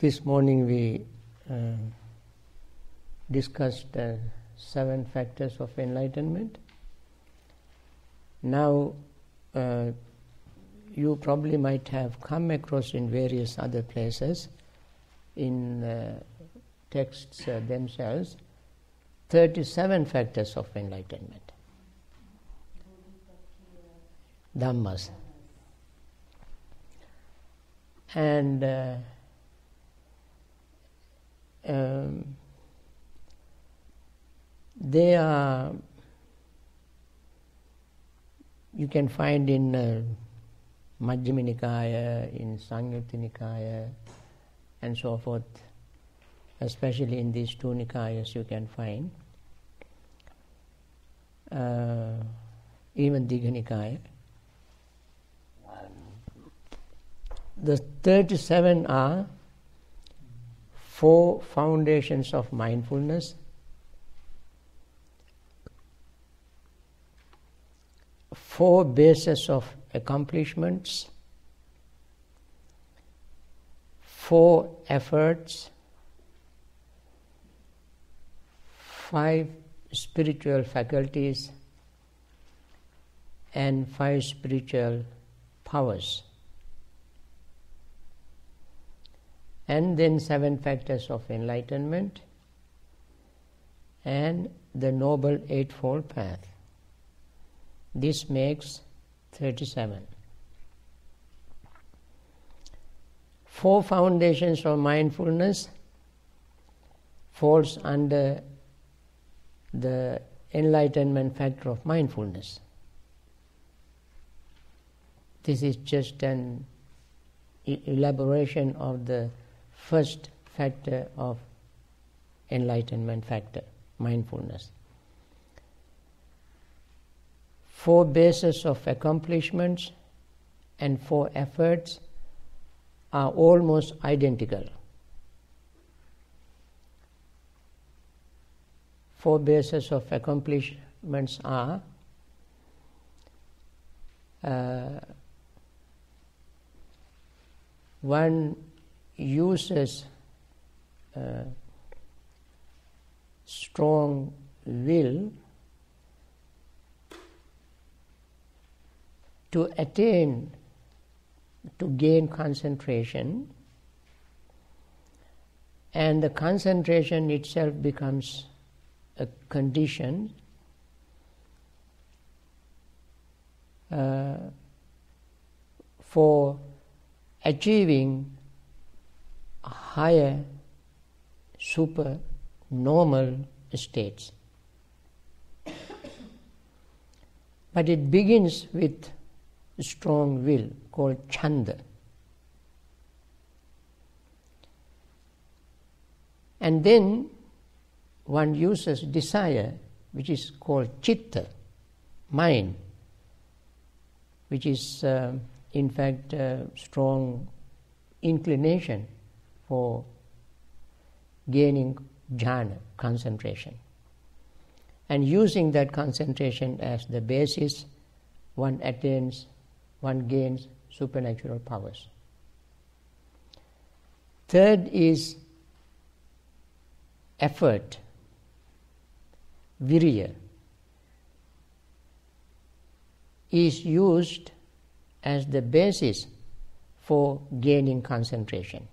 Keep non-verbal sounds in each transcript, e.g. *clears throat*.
This morning we uh, discussed the seven factors of enlightenment. Now, uh, you probably might have come across in various other places in uh, texts uh, themselves 37 factors of enlightenment. Dhammas. And uh, um, they are, you can find in uh, Majjhima Nikaya, in Samyutta Nikaya, and so forth, especially in these two Nikayas you can find. Uh, even Digha Nikaya. The 37 are four foundations of mindfulness, four bases of accomplishments, four efforts, five spiritual faculties, and five spiritual powers. And then seven factors of enlightenment and the Noble Eightfold Path. This makes 37. Four foundations of mindfulness falls under the enlightenment factor of mindfulness. This is just an elaboration of the first factor of enlightenment factor, mindfulness. Four bases of accomplishments and four efforts are almost identical. Four bases of accomplishments are uh, one uses uh, strong will to attain, to gain concentration, and the concentration itself becomes a condition uh, for achieving higher super normal states. But it begins with strong will called chanda. And then one uses desire, which is called chitta, mind, which is uh, in fact a strong inclination for gaining jhana, concentration. And using that concentration as the basis, one attains one gains supernatural powers. Third is effort, virya, is used as the basis for gaining concentration.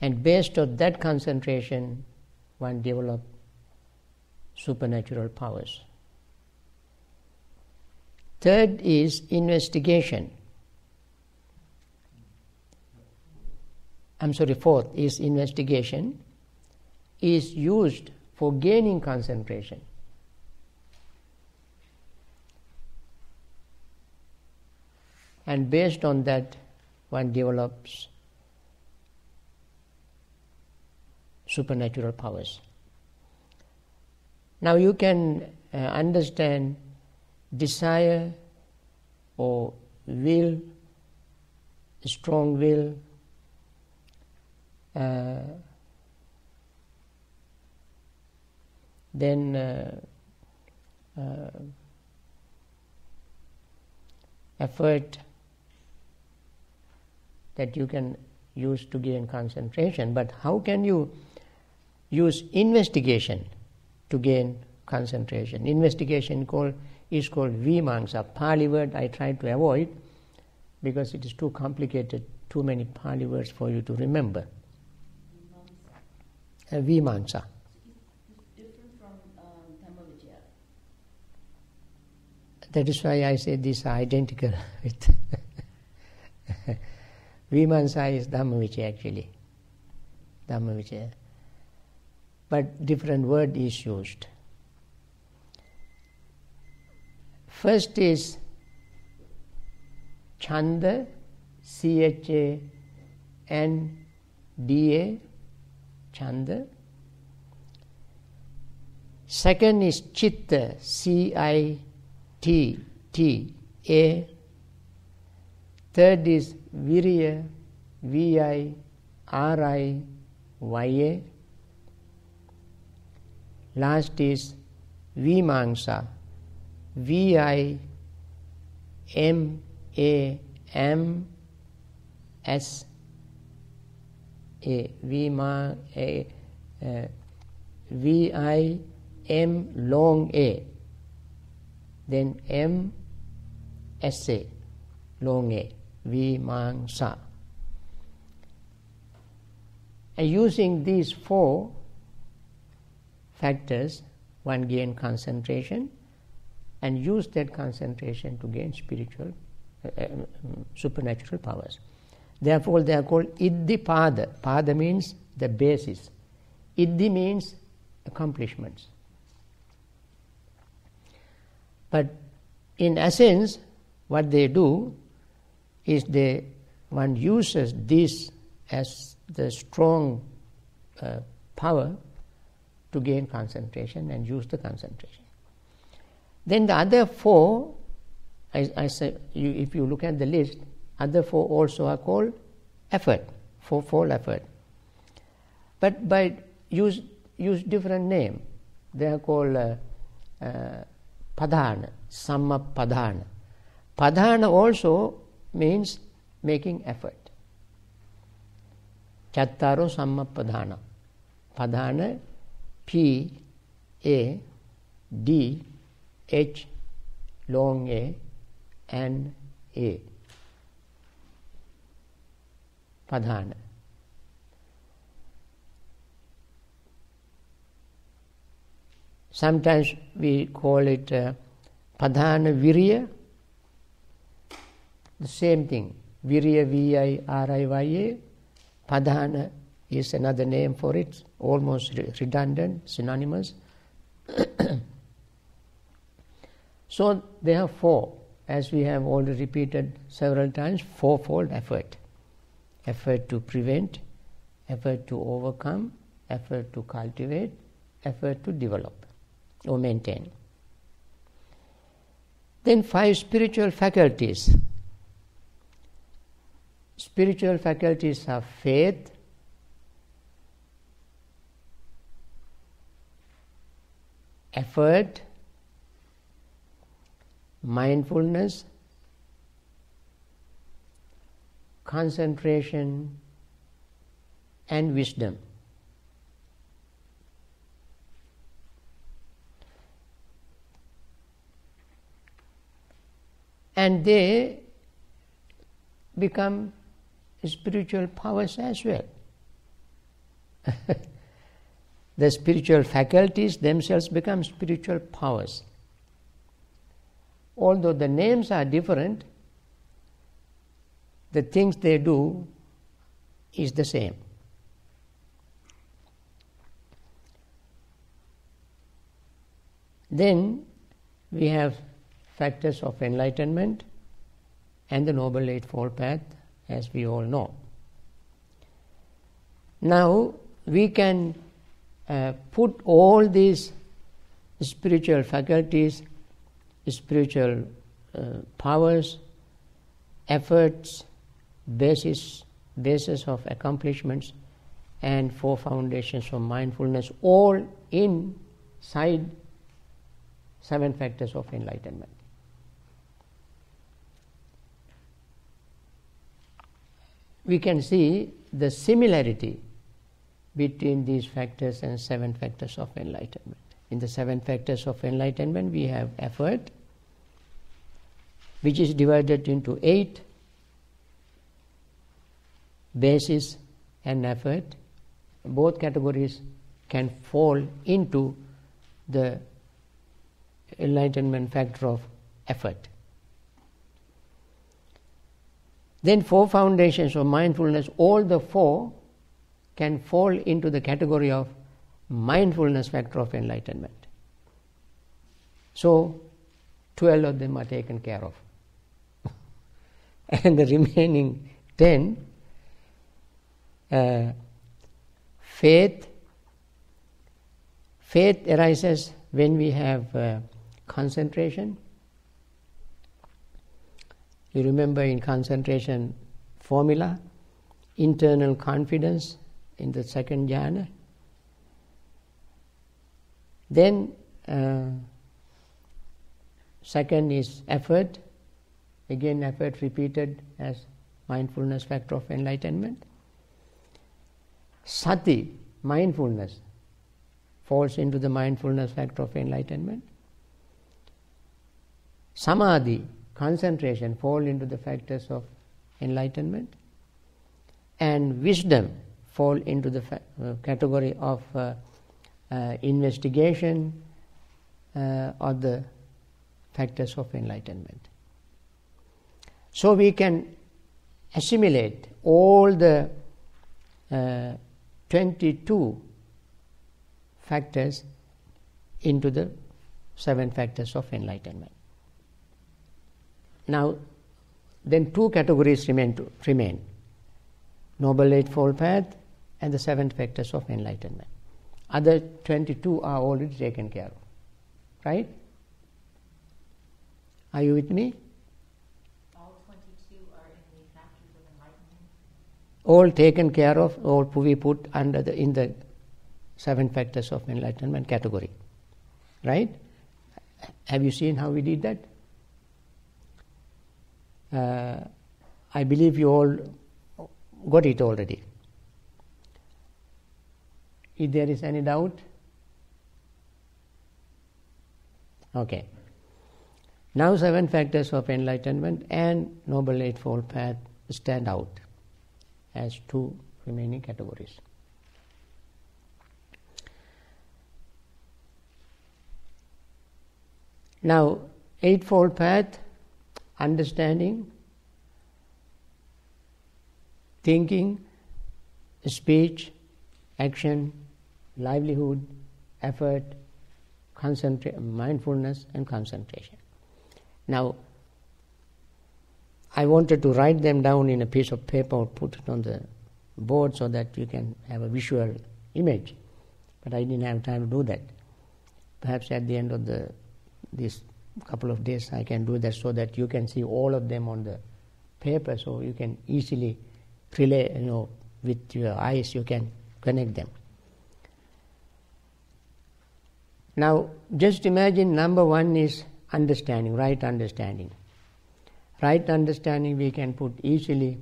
And based on that concentration, one develops supernatural powers. Third is investigation. I'm sorry, fourth is investigation, is used for gaining concentration. And based on that, one develops supernatural powers. Now you can uh, understand desire or will, strong will, uh, then uh, uh, effort, that you can use to gain concentration, but how can you use investigation to gain concentration? Investigation called, is called vimamsa. Pali word I try to avoid because it is too complicated, too many Pali words for you to remember. Vimamsa. Uh, that is why I say these are identical *laughs* with *laughs* Vimamsa is Dhammavichaya actually. Dhammavichaya. But different word is used. First is Chanda, C H A N D A, Chanda. Second is Chitta, C I T T A. Third is Virya, V I R I Y A. Last is Vimamsa, V I M A M S A. Vima A. V I M long A. Then M S A long A. Vimamsa. And using these four factors, one gain concentration and use that concentration to gain spiritual, uh, um, supernatural powers. Therefore, they are called Iddhi Pada. Pada means the basis. Iddhi means accomplishments. But in essence, what they do is they one uses this as the strong uh, power to gain concentration and use the concentration. Then the other four, I, I say, you, if you look at the list, other four also are called effort, fourfold effort. But by use use different name, they are called uh, uh, padhana, padhana. Also means making effort. Chattaro samma padhana. P A D H long A N A. Padhana. Sometimes we call it uh, Padhana Virya. The same thing. Virya V I R I Y A. Padhana is another name for it, almost redundant, synonymous. *coughs* so there are four, as we have already repeated several times, fourfold effort effort to prevent, effort to overcome, effort to cultivate, effort to develop or maintain. Then, five spiritual faculties. Spiritual faculties are faith, effort, mindfulness, concentration, and wisdom. And they become spiritual powers as well. *laughs* the spiritual faculties themselves become spiritual powers. Although the names are different, the things they do is the same. Then we have factors of enlightenment and the Noble Eightfold Path, as we all know. Now we can uh, put all these spiritual faculties, spiritual uh, powers, efforts, basis, basis of accomplishments, and four foundations of mindfulness, all inside seven factors of enlightenment. we can see the similarity between these factors and seven factors of enlightenment. In the seven factors of enlightenment, we have effort, which is divided into eight basis and effort. Both categories can fall into the enlightenment factor of effort. Then, four foundations of mindfulness, all the four can fall into the category of mindfulness factor of enlightenment. So, 12 of them are taken care of. *laughs* and the remaining 10, uh, faith, faith arises when we have uh, concentration. You remember in concentration formula, internal confidence in the second jhana. Then, uh, second is effort. Again, effort repeated as mindfulness factor of enlightenment. Sati, mindfulness, falls into the mindfulness factor of enlightenment. Samadhi, concentration, fall into the factors of enlightenment. And wisdom fall into the fa- uh, category of uh, uh, investigation uh, or the factors of enlightenment. So we can assimilate all the uh, 22 factors into the seven factors of enlightenment. Now, then two categories remain. To, remain Noble Eightfold Path and the seven factors of enlightenment. Other 22 are already taken care of. Right? Are you with me? All 22 are in the factors of enlightenment. All taken care of, all we put under the in the seven factors of enlightenment category. Right? Have you seen how we did that? Uh, I believe you all got it already. If there is any doubt? Okay. Now, seven factors of enlightenment and Noble Eightfold Path stand out as two remaining categories. Now, Eightfold Path, understanding, thinking, speech, action, livelihood, effort, concentra- mindfulness, and concentration. Now, I wanted to write them down in a piece of paper or put it on the board so that you can have a visual image, but I didn't have time to do that. Perhaps at the end of the this couple of days I can do that so that you can see all of them on the paper, so you can easily relay, you know, with your eyes you can connect them. Now, just imagine number one is understanding, right understanding. Right understanding we can put easily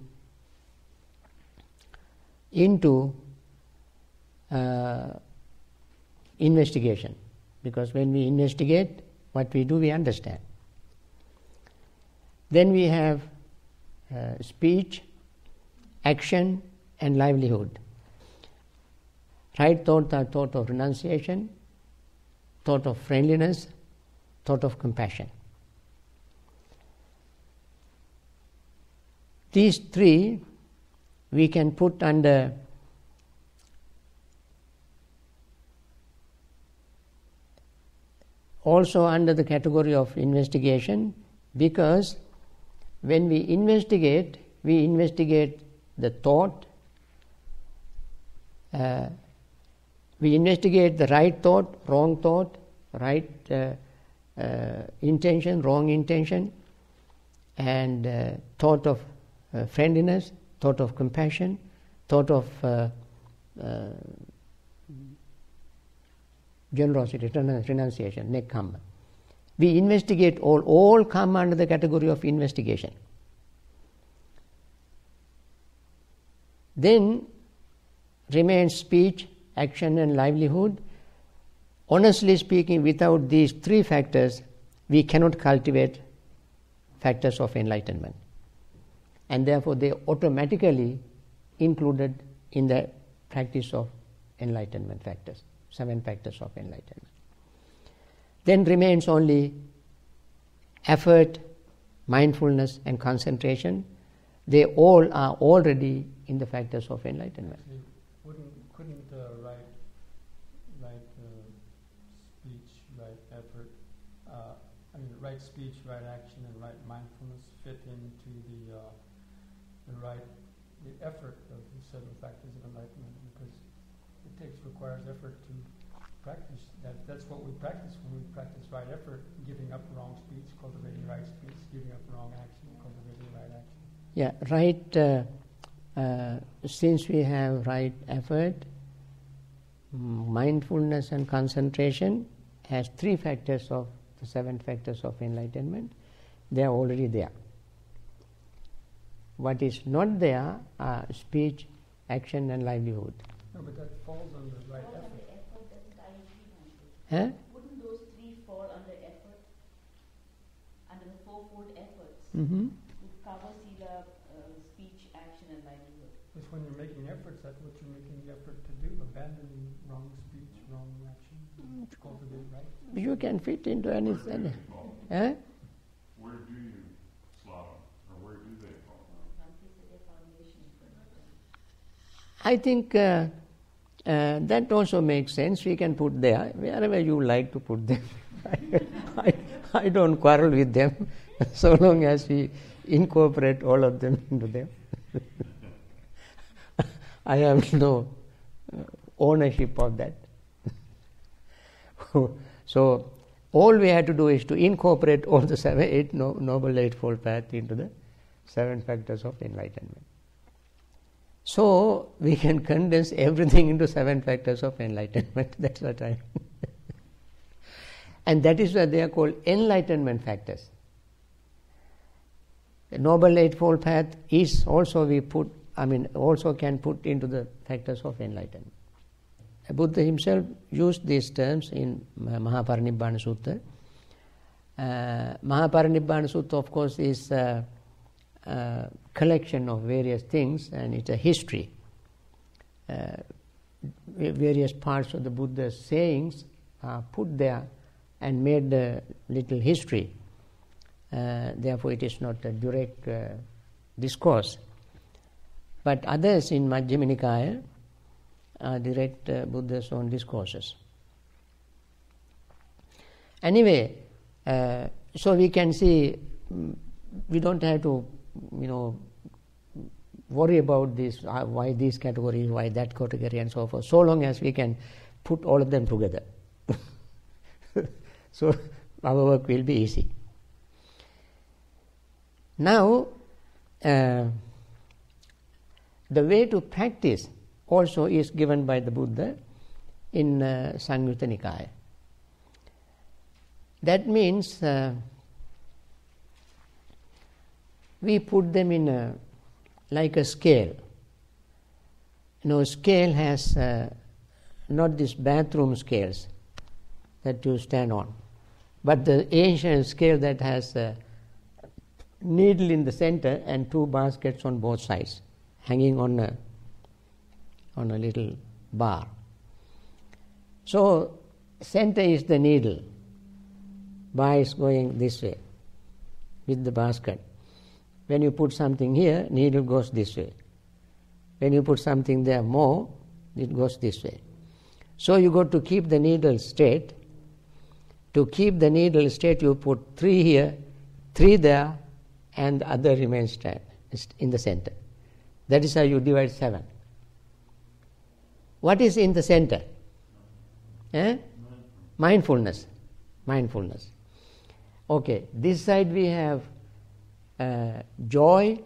into uh, investigation because when we investigate what we do, we understand. Then we have uh, speech, action, and livelihood. Right thought are thought of renunciation, thought of friendliness, thought of compassion. These three we can put under also under the category of investigation because when we investigate, we investigate the thought, uh, we investigate the right thought, wrong thought, right uh, uh, intention, wrong intention, and uh, thought of uh, friendliness, thought of compassion, thought of uh, uh, generosity, renunciation, nekkhamma. We investigate all, all come under the category of investigation. Then remains speech, action, and livelihood. Honestly speaking, without these three factors, we cannot cultivate factors of enlightenment. And therefore, they automatically included in the practice of enlightenment factors, seven factors of enlightenment. Then remains only effort, mindfulness, and concentration. They all are already in the factors of enlightenment. Wouldn't, couldn't uh, right, right uh, speech, right effort, uh, I mean, right speech, right action, and right mindfulness fit into the, uh, the right, the effort of the seven factors of enlightenment? Because it takes, requires effort to practice. That, that's what we practice when we practice right effort, giving up wrong speech, cultivating right speech, giving up wrong action, cultivating right action. Yeah, right. Uh, uh, since we have right effort, mindfulness and concentration has three factors of the seven factors of enlightenment. They are already there. What is not there are speech, action, and livelihood. No, but that falls under right effort. Huh? Wouldn't those three fall under effort? Under the fourfold efforts? Mm-hmm. Would cover sila, uh, speech, action, and livelihood? Because when you're making efforts, that's what you're making the effort to do, abandoning wrong speech, wrong action, cultivate right. You can fit into any. any huh? Where do you slot them, or where do they fall? Sankesaya foundation for I think uh, uh, that also makes sense. We can put there wherever you like to put them. *laughs* I, I don't quarrel with them *laughs* so long as we incorporate all of them into them. *laughs* I have no uh, ownership of that. So all we have to do is to incorporate all the seven, eight no, noble eightfold path into the seven factors of enlightenment. So we can condense everything into seven factors of enlightenment. *laughs* That's what I. and that is why they are called enlightenment factors. The noble eightfold path is also we put. I mean, also can put into the factors of enlightenment. Buddha himself used these terms in Mahaparinibbana Sutta. Uh, Mahaparinibbana Sutta, of course, is. a, uh, collection of various things and it's a history. Uh, various parts of the Buddha's sayings are put there and made a little history. Uh, therefore, it is not a direct uh, discourse. But others in Majjhima Nikaya are direct uh, Buddha's own discourses. Anyway, uh, so we can see mm, we don't have to you know, worry about this, uh, why these categories, why that category, and so forth, so long as we can put all of them together. *laughs* so our work will be easy. Now, uh, the way to practice also is given by the Buddha in uh, Nikaya. That means uh, we put them in a like a scale. Know, scale has uh, not these bathroom scales that you stand on, but the ancient scale that has a needle in the center and two baskets on both sides, hanging on a on a little bar. So, center is the needle. Bar is going this way with the basket. When you put something here, needle goes this way. When you put something there more, it goes this way. So you got to keep the needle straight. To keep the needle straight, you put three here, three there, and the other remains straight in the center. That is how you divide seven. What is in the center? Eh? Mindfulness. Mindfulness. Okay, this side we have uh, joy,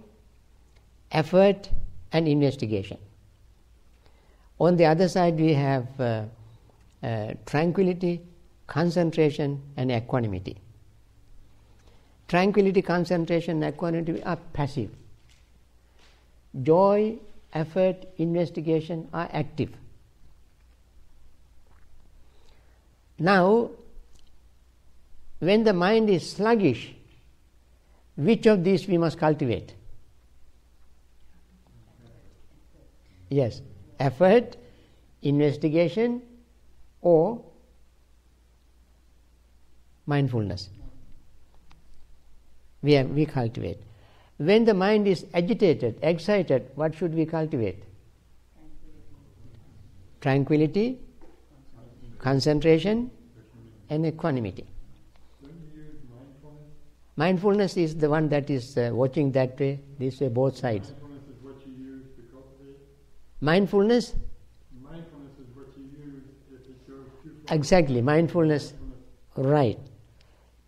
effort, and investigation. On the other side, we have uh, uh, tranquility, concentration, and equanimity. Tranquility, concentration, equanimity are passive. Joy, effort, investigation are active. Now, when the mind is sluggish, which of these we must cultivate? Yes, effort, investigation, or mindfulness. We, have, we cultivate. When the mind is agitated, excited, what should we cultivate? Tranquility, concentration, and equanimity. Mindfulness? Mindfulness is the one that is uh, watching that way, this way, both sides. Mindfulness. Mindfulness, Mindfulness exactly, mindfulness, right.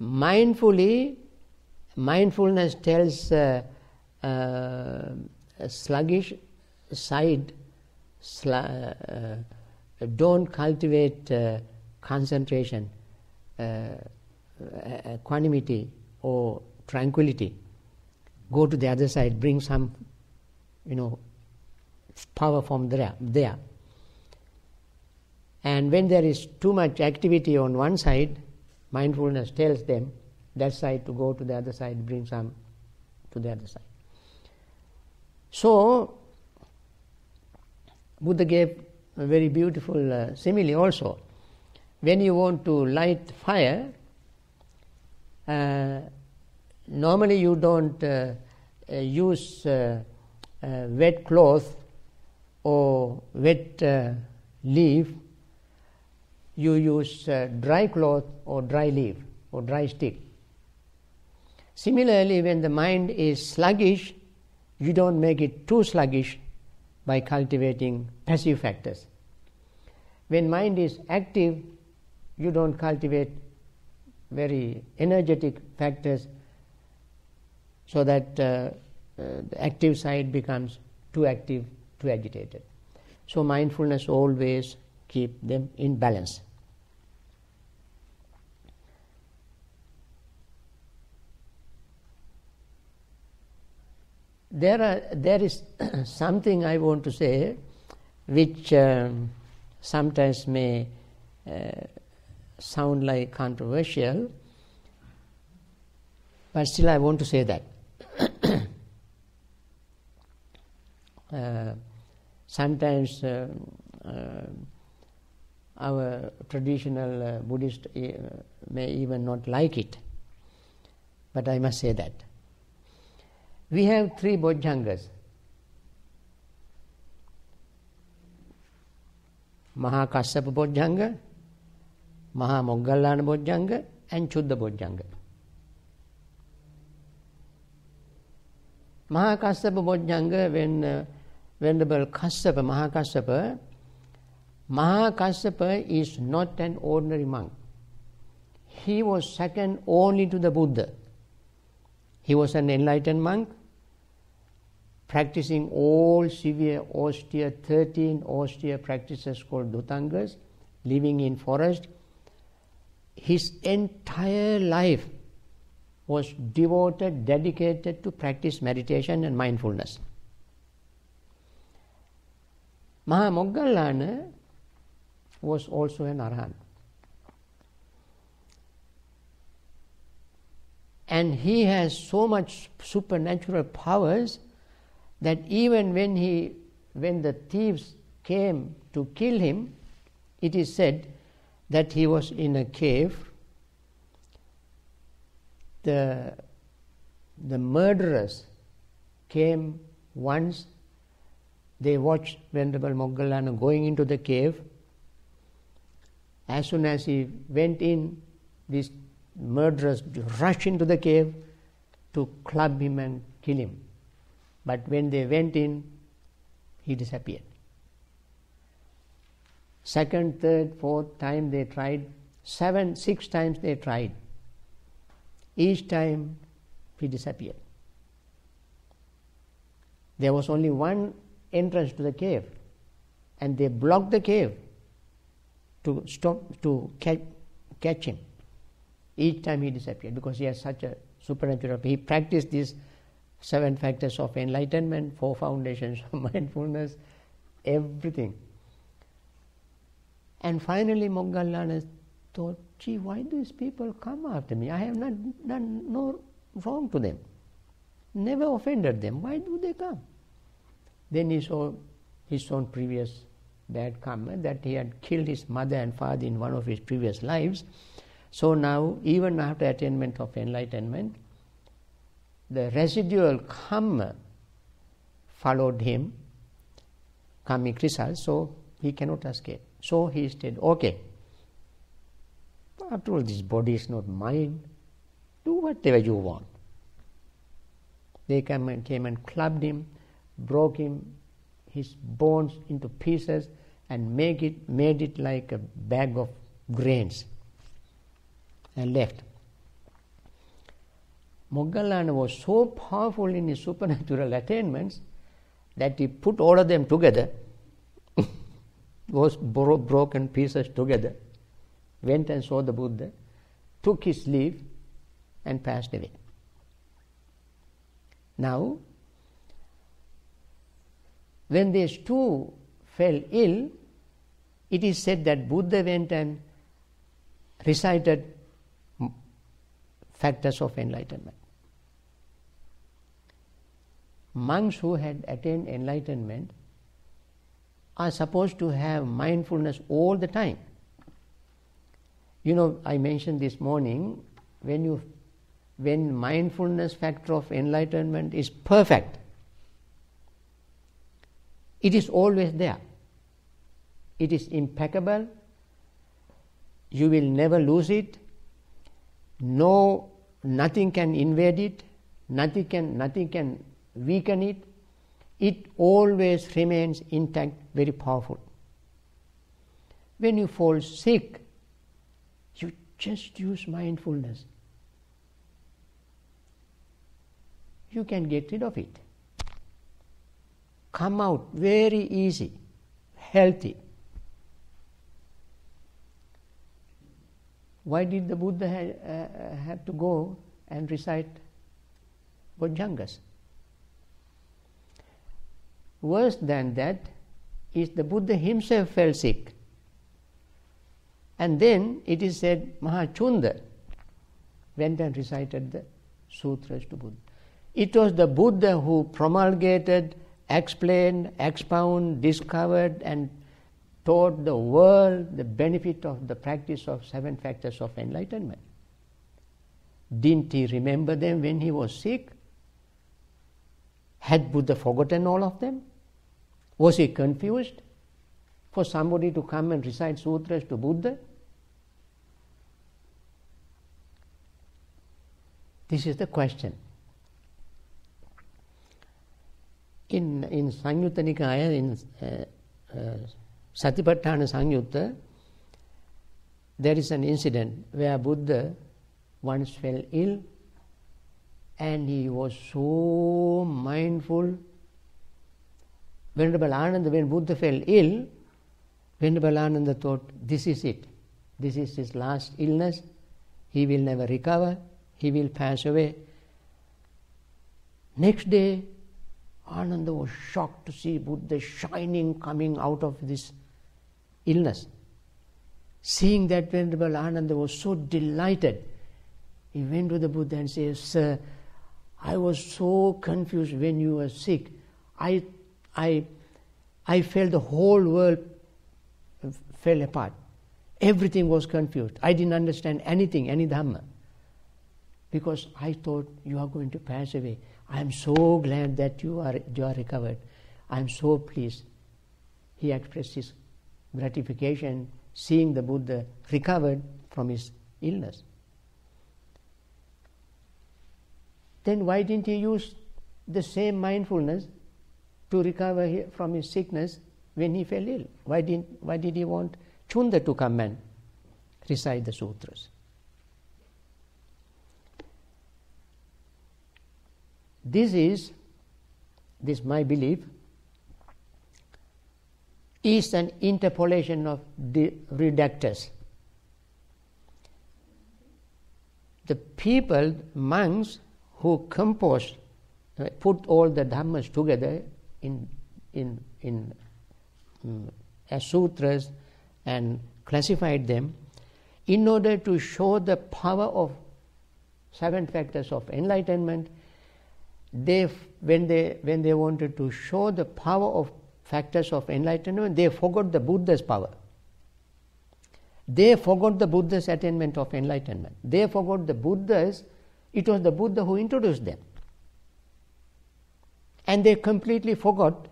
Mindfully, mindfulness tells uh, uh, sluggish side, uh, don't cultivate uh, concentration, uh, equanimity, or tranquility. Go to the other side, bring some, you know, power from there. there. And when there is too much activity on one side, mindfulness tells them that side to go to the other side, bring some to the other side. So, Buddha gave a very beautiful uh, simile also. When you want to light fire, uh, normally you don't uh, uh, use uh, uh, wet cloth or wet leaf you use dry cloth or dry leaf or dry stick. Similarly, when the mind is sluggish, you don't make it too sluggish by cultivating passive factors. When mind is active, you don't cultivate very energetic factors so that uh, uh, the active side becomes too active, too agitated. So, mindfulness always keep them in balance. There, are, there is *clears throat* something I want to say which um, sometimes may uh, sound like controversial, but still I want to say that. *clears throat* uh, sometimes uh, uh, our traditional uh, Buddhist uh, may even not like it, but I must say that. We have three Bojjhangas. Maha Kassapa Bojjhanga, Maha Moggallana Bojjhanga, and Chunda Bojjhanga. Maha Kassapa Bojjhanga, when uh, Venerable Kassapa, Mahakassapa, Mahakassapa is not an ordinary monk. He was second only to the Buddha. He was an enlightened monk, practicing all severe, austere, 13 austere practices called Dhutangas, living in forest. His entire life was devoted, dedicated to practice meditation and mindfulness. Mahamoggallana was also an arahant. And he has so much supernatural powers that even when he when the thieves came to kill him, it is said that he was in a cave. The, the murderers came once they watched Venerable Moggallana going into the cave. As soon as he went in, these murderers rushed into the cave to club him and kill him. But when they went in, he disappeared. Second, third, fourth time they tried, seven, six times they tried. Each time he disappeared. There was only one entrance to the cave, and they blocked the cave to stop to catch, catch him. Each time he disappeared because he has such a supernatural. He practiced this seven factors of enlightenment, four foundations of *laughs* mindfulness, everything. And finally, Moggallana thought, gee, why do these people come after me? I have not done no wrong to them, never offended them. Why do they come? Then he saw his own previous bad karma that he had killed his mother and father in one of his previous lives. So now, even after attainment of enlightenment, the residual karma followed him, karmic results, so he cannot escape. So he said, okay, after all, this body is not mine. Do whatever you want. They came and, came and clubbed him, broke him, his bones into pieces, and make it, made it like a bag of grains, and left. Moggallana was so powerful in his supernatural attainments that he put all of them together, *laughs* those bro- broken pieces together, went and saw the Buddha, took his leave, and passed away. Now, when these two fell ill, it is said that Buddha went and recited factors of enlightenment. Monks who had attained enlightenment are supposed to have mindfulness all the time. You know, I mentioned this morning when you when mindfulness factor of enlightenment is perfect, it is always there. It is impeccable. You will never lose it. No, nothing can invade it. Nothing can, nothing can weaken it. It always remains intact, very powerful. When you fall sick, you just use mindfulness. You can get rid of it. Come out very easy, healthy. Why did the Buddha ha- uh, have to go and recite Bojjhangas? Worse than that is the Buddha himself fell sick. And then it is said Mahachunda went and recited the sutras to Buddha. It was the Buddha who promulgated, explained, expounded, discovered, and taught the world the benefit of the practice of seven factors of enlightenment. Didn't he remember them when he was sick? Had Buddha forgotten all of them? Was he confused for somebody to come and recite sutras to Buddha? This is the question. In, in Samyutta Nikaya, in uh, uh, Satipatthana Samyutta, there is an incident where Buddha once fell ill and he was so mindful. Venerable Ananda, when Buddha fell ill, Venerable Ananda thought, this is it. This is his last illness. He will never recover. He will pass away. Next day, Ananda was shocked to see Buddha shining coming out of this illness. Seeing that Venerable Ananda was so delighted, he went to the Buddha and said, Sir, I was so confused when you were sick. I, I, I felt the whole world fell apart. Everything was confused. I didn't understand anything, any Dhamma. Because I thought you are going to pass away. I am so glad that you are, you are recovered. I am so pleased. He expressed his gratification seeing the Buddha recovered from his illness. Then why didn't he use the same mindfulness to recover from his sickness when he fell ill? Why, didn't, why did he want Chunda to come and recite the sutras? This is, this my belief, is an interpolation of the redactors. The people, monks who composed put all the dhammas together in, in, in mm, as sutras and classified them in order to show the power of seven factors of enlightenment. They, when, they, when they wanted to show the power of factors of enlightenment, they forgot the Buddha's power. They forgot the Buddha's attainment of enlightenment. They forgot the Buddha's, it was the Buddha who introduced them. And they completely forgot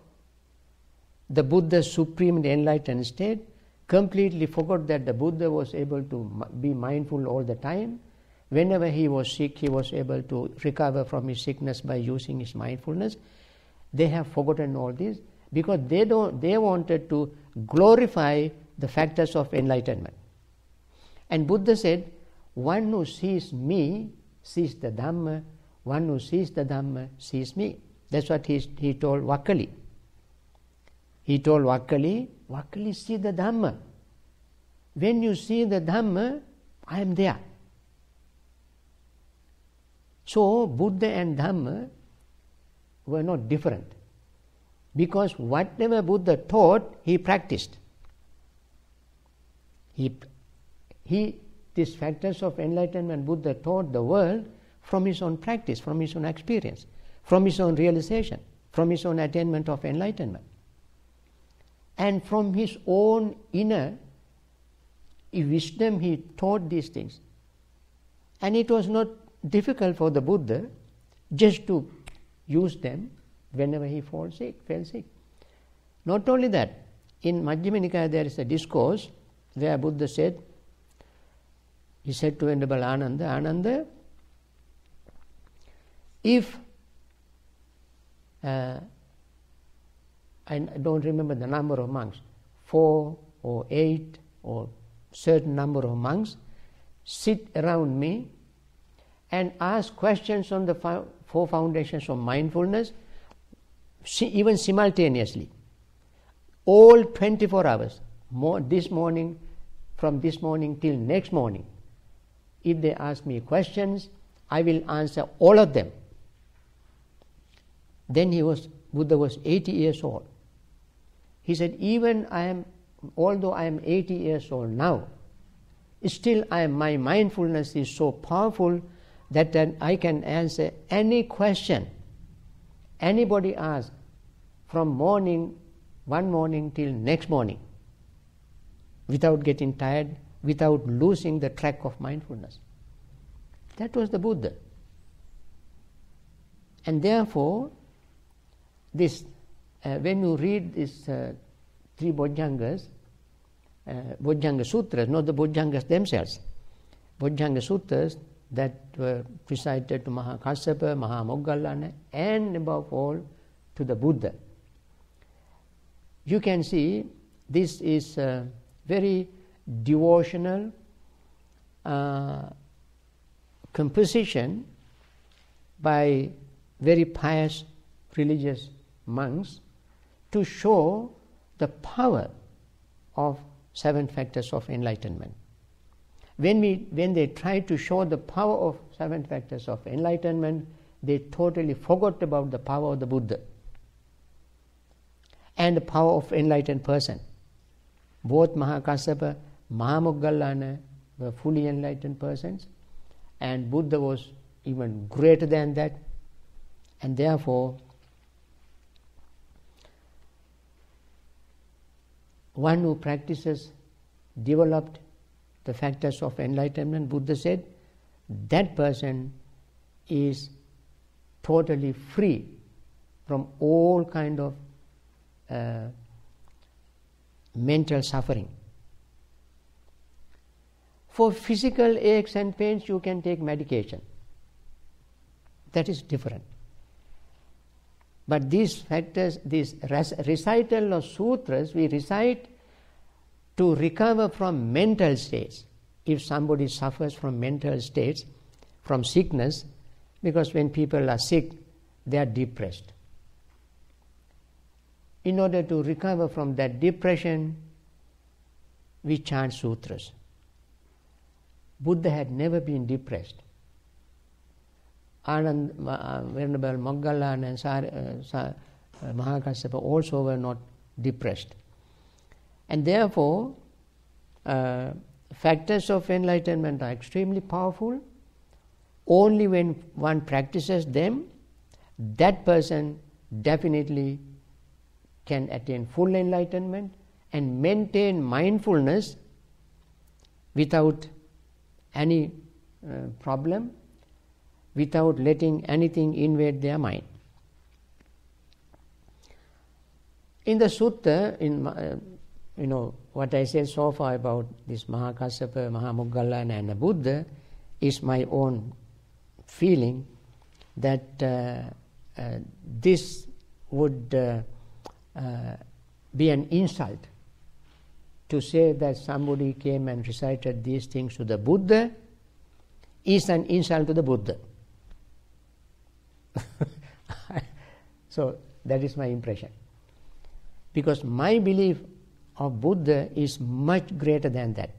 the Buddha's supreme enlightened state, completely forgot that the Buddha was able to be mindful all the time. Whenever he was sick, he was able to recover from his sickness by using his mindfulness. They have forgotten all this because they, don't, they wanted to glorify the factors of enlightenment. And Buddha said, One who sees me sees the Dhamma, one who sees the Dhamma sees me. That's what he, he told Vakkali. He told Vakkali, Vakkali, see the Dhamma. When you see the Dhamma, I am there. So, Buddha and Dhamma were not different. Because whatever Buddha taught, he practiced. He, he, these factors of enlightenment Buddha taught the world from his own practice, from his own experience, from his own realization, from his own attainment of enlightenment. And from his own inner wisdom, he taught these things. And it was not difficult for the Buddha just to use them whenever he falls sick, fell sick. Not only that, in Majjhima Nikaya there is a discourse where Buddha said, he said to Venerable Ananda, Ananda, if uh, I don't remember the number of monks, four or eight or certain number of monks sit around me and ask questions on the four foundations of mindfulness, even simultaneously, all 24 hours, more, this morning, from this morning till next morning. If they ask me questions, I will answer all of them. Then he was, Buddha was 80 years old. He said, even I am, although I am 80 years old now, still I am, my mindfulness is so powerful that then I can answer any question anybody asks from morning, one morning till next morning, without getting tired, without losing the track of mindfulness. That was the Buddha. And therefore, this uh, when you read these uh, three Bojjhangas, uh, Sutras, not the Bojjhangas themselves, Bojjhanga Sutras that were recited to Mahakassapa, Mahamoggallana, and above all to the Buddha. You can see this is a very devotional uh, composition by very pious religious monks to show the power of seven factors of enlightenment. When, we, when they tried to show the power of seven factors of enlightenment, they totally forgot about the power of the Buddha and the power of enlightened person. Both Mahakassapa, Mahamoggallana were fully enlightened persons, and Buddha was even greater than that, and therefore one who practices developed the factors of enlightenment, Buddha said, that person is totally free from all kind of uh, mental suffering. For physical aches and pains, you can take medication. That is different. But these factors, this recital of sutras, we recite to recover from mental states. If somebody suffers from mental states, from sickness, because when people are sick, they are depressed. In order to recover from that depression, we chant sutras. Buddha had never been depressed. Anand, uh, Venerable and Sar, uh, uh, also were not depressed. And therefore, factors of enlightenment are extremely powerful. Only when one practices them, that person definitely can attain full enlightenment and maintain mindfulness without any problem, without letting anything invade their mind. In the sutta, in uh, you know what I said so far about this Mahakassapa, Mahamoggallana, and the Buddha is my own feeling that uh, uh, this would uh, uh, be an insult to say that somebody came and recited these things to the Buddha is an insult to the Buddha. *laughs* so that is my impression. Because my belief of Buddha is much greater than that.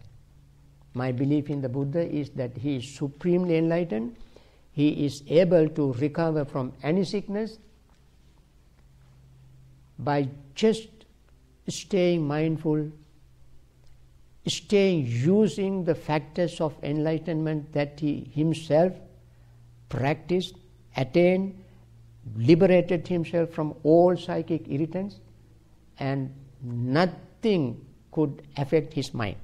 My belief in the Buddha is that he is supremely enlightened, he is able to recover from any sickness by just staying mindful, staying using the factors of enlightenment that he himself practiced, attained, liberated himself from all psychic irritants, and nothing could affect his mind.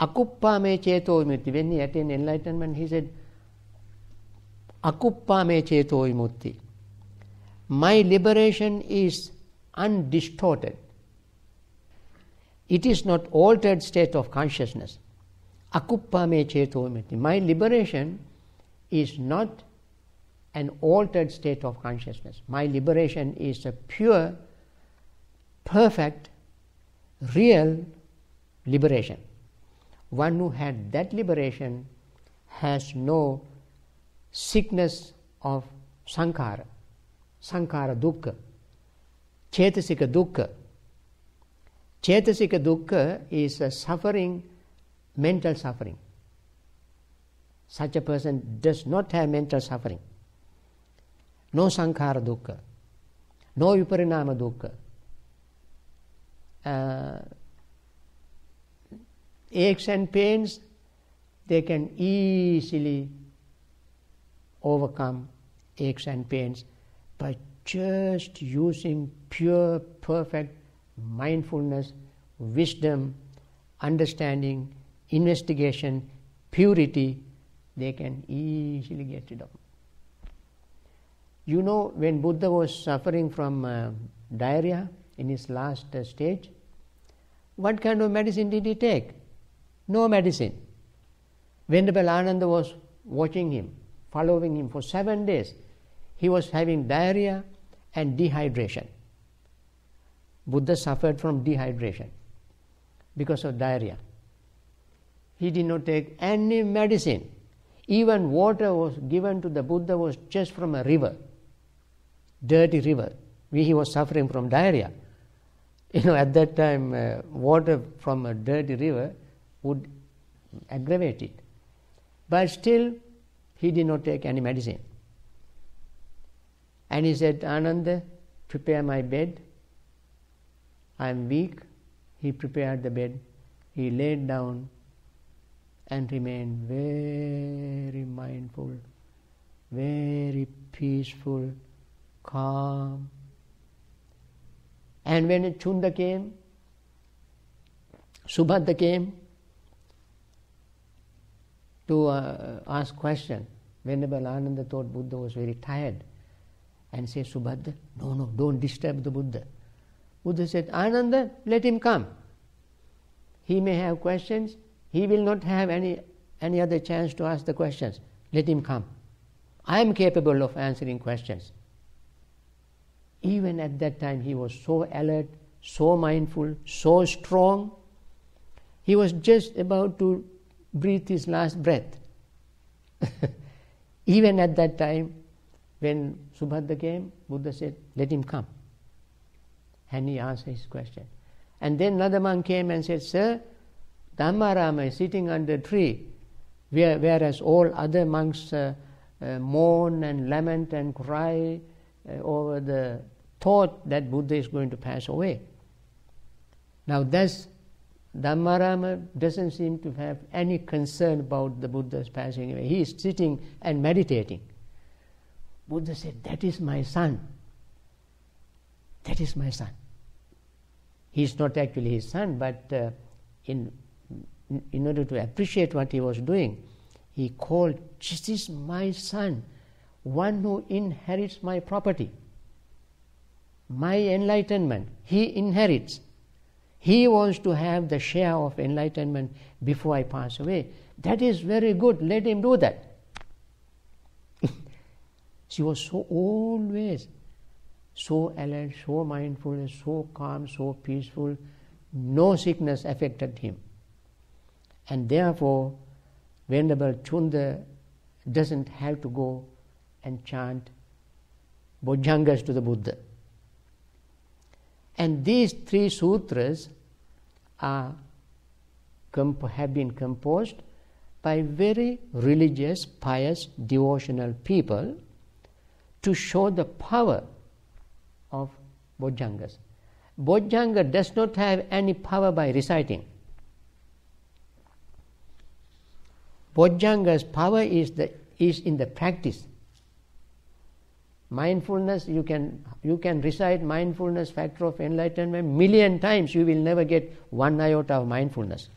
Akuppa me cheto vimutti. When he attained enlightenment, he said, Akuppa me cheto vimutti. My liberation is undistorted. It is not altered state of consciousness. Akuppa me cheto vimutti. My liberation is not an altered state of consciousness. My liberation is a pure, perfect, real liberation. One who had that liberation has no sickness of sankhara, sankhara dukkha, chetasika dukkha. Chetasika dukkha is a suffering, mental suffering. Such a person does not have mental suffering. No sankhara dukkha, no viparinama dukkha. Uh, aches and pains, they can easily overcome aches and pains by just using pure, perfect mindfulness, wisdom, understanding, investigation, purity, they can easily get rid of. You know, when Buddha was suffering from uh, diarrhea in his last uh, stage, what kind of medicine did he take? No medicine. Venerable Ananda was watching him, following him for seven days. He was having diarrhea and dehydration. Buddha suffered from dehydration because of diarrhea. He did not take any medicine. Even water was given to the Buddha was just from a river, dirty river. He was suffering from diarrhea. You know, at that time, uh, water from a dirty river would aggravate it. But still, he did not take any medicine. And he said, Ananda, prepare my bed. I am weak. He prepared the bed. He laid down and remain very mindful, very peaceful, calm. And when Chunda came, Subhadra came to uh, ask question. Venerable Ananda thought Buddha was very tired and said, Subhadra, no, no, don't disturb the Buddha. Buddha said, Ananda, let him come. He may have questions. He will not have any, any other chance to ask the questions. Let him come. I am capable of answering questions. Even at that time, he was so alert, so mindful, so strong. He was just about to breathe his last breath. *laughs* Even at that time, when Subhadra came, Buddha said, Let him come. And he answered his question. And then another monk came and said, Sir, Dhammarama is sitting under a tree, where, whereas all other monks uh, uh, moan and lament and cry uh, over the thought that Buddha is going to pass away. Now, thus, Dhammarama doesn't seem to have any concern about the Buddha's passing away. He is sitting and meditating. Buddha said, That is my son. That is my son. He is not actually his son, but uh, in, in order to appreciate what he was doing, he called, is my son, one who inherits my property, my enlightenment. He inherits. He wants to have the share of enlightenment before I pass away. That is very good. Let him do that. *laughs* she was so always so alert, so mindful, so calm, so peaceful. No sickness affected him. And therefore, Venerable Chunda doesn't have to go and chant Bojjhangas to the Buddha. And these three sutras are, have been composed by very religious, pious, devotional people to show the power of Bojjhangas. Bojjhanga does not have any power by reciting. Bojjhanga's power is, the, is in the practice. Mindfulness, you can, you can recite mindfulness factor of enlightenment million times, you will never get one iota of mindfulness.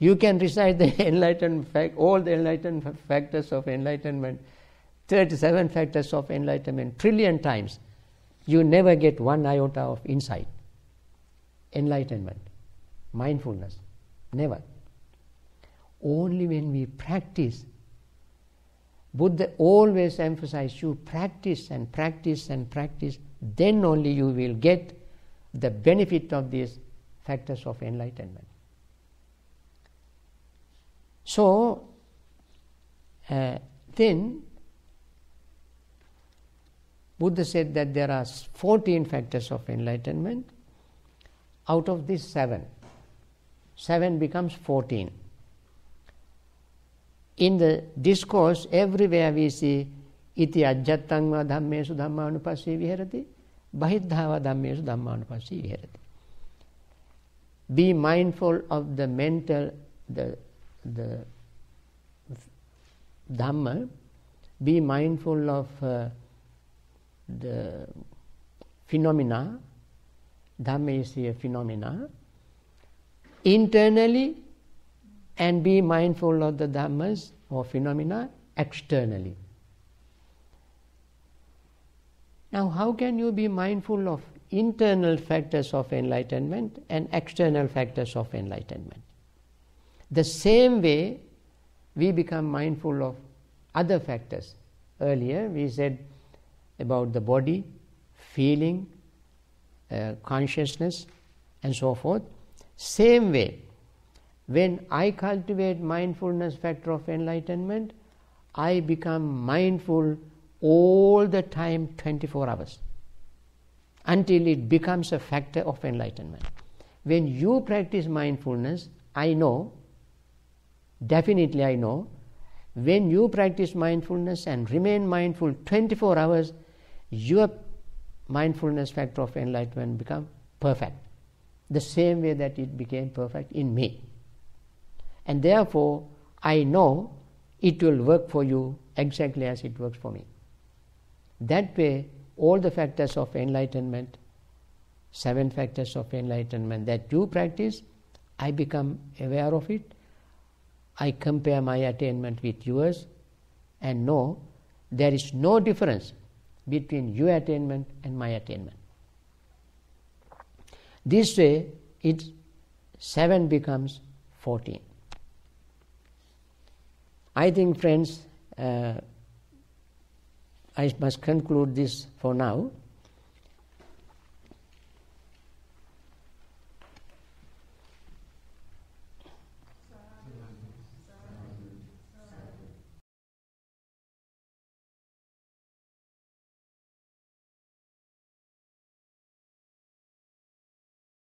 You can recite the *laughs* enlightenment fact, all the enlightenment factors of enlightenment, 37 factors of enlightenment, trillion times. You never get one iota of insight, enlightenment, mindfulness. Never. Only when we practice Buddha always emphasized you practice and practice and practice, then only you will get the benefit of these factors of enlightenment. So, uh, then Buddha said that there are 14 factors of enlightenment. Out of these, seven. Seven becomes 14 in the discourse, everywhere we see iti ajjattangva dhammesu dhammanupassi viharati, bahiddhava dhammesu dhammanupassi viharati. Be mindful of the mental, the, the dhamma, be mindful of uh, the phenomena, dhamma is a phenomena, internally and be mindful of the dhammas or phenomena externally. Now, how can you be mindful of internal factors of enlightenment and external factors of enlightenment? The same way we become mindful of other factors. Earlier we said about the body, feeling, uh, consciousness, and so forth. Same way, when I cultivate mindfulness factor of enlightenment, I become mindful all the time 24 hours until it becomes a factor of enlightenment. When you practice mindfulness, I know, definitely I know, when you practice mindfulness and remain mindful 24 hours, your mindfulness factor of enlightenment become perfect. The same way that it became perfect in me and therefore I know it will work for you exactly as it works for me. That way, all the factors of enlightenment, seven factors of enlightenment that you practice, I become aware of it. I compare my attainment with yours and know there is no difference between your attainment and my attainment. This way, it seven becomes fourteen. I think, friends, uh, I must conclude this for now.